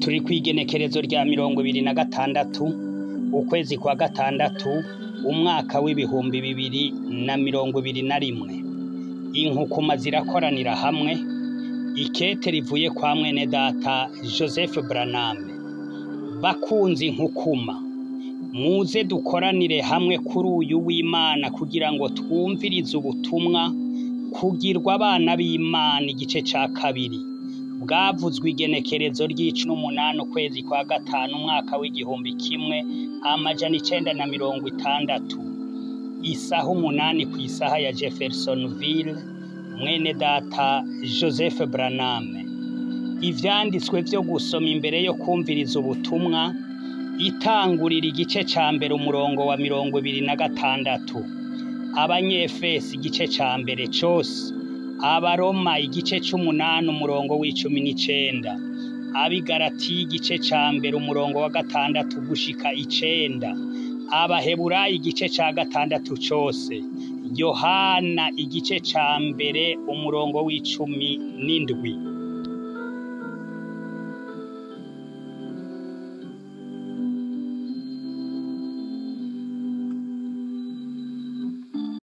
turi kw'igenekerezo rya mirongo ibiri na gatandatu ukwezi kwa gatandatu umwaka w'ibihumbi bibiri na mirongo ibiri na rimwe. Inkukuma zirakoranira hamwe ikete rivuye kwa mwene data joseph braname bakunze inkukuma. Muze dukoranire hamwe kuri uyu w'imana kugira ngo twumvirize ubutumwa kugirwa abana b'imana igice ca kabiri. Bwavuzwe igenekerezo ry'ici n'umunani ukwezi kwa gatanu umwaka w'igihumbi kimwe amajana icenda na mirongo itandatu. Isaha umunani ku isaha ya jeffersonville mwene data joseph braname ivyanditswe vyo gusoma imbere yo kwumviriza ubutumwa itangurira igice ca mbere umurongo wa mirongo ibiri na gatandatu. Abanyefesi igice ca mbere cose abaroma igice c'umunani umurongo w'icumi n'icenda. Abigaratiya igice ca mbere umurongo wa gatandatu gushika icenda. Abaheburayi igice ca gatandatu cose yohana igice ca mbere umurongo w'icumi n'indwi.